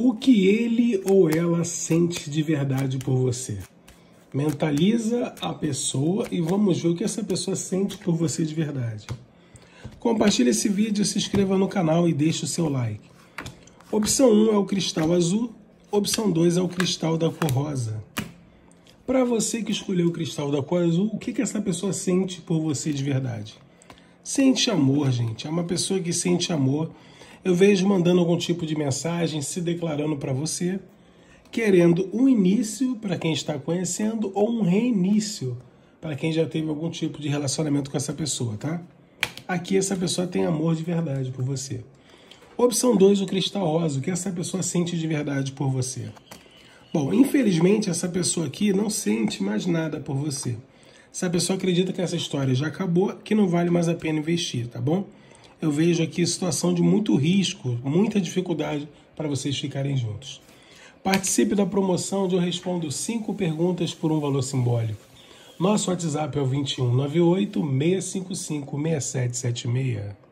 o que ele ou ela sente de verdade por você. Mentaliza a pessoa e vamos ver o que essa pessoa sente por você de verdade. Compartilhe esse vídeo, se inscreva no canal e deixe o seu like. Opção 1 é o cristal azul, opção 2 é o cristal da cor rosa. Para você que escolheu o cristal da cor azul, o que, que essa pessoa sente por você de verdade? Sente amor, gente. É uma pessoa que sente amor. Eu vejo mandando algum tipo de mensagem, se declarando para você, querendo um início para quem está conhecendo ou um reinício para quem já teve algum tipo de relacionamento com essa pessoa, tá? Aqui essa pessoa tem amor de verdade por você. Opção 2, o cristal rosa, o que essa pessoa sente de verdade por você. Bom, infelizmente essa pessoa aqui não sente mais nada por você. Essa pessoa acredita que essa história já acabou, que não vale mais a pena investir, tá bom? Eu vejo aqui situação de muito risco, muita dificuldade para vocês ficarem juntos. Participe da promoção onde eu respondo 5 perguntas por um valor simbólico. Nosso WhatsApp é o 2198 655 6776.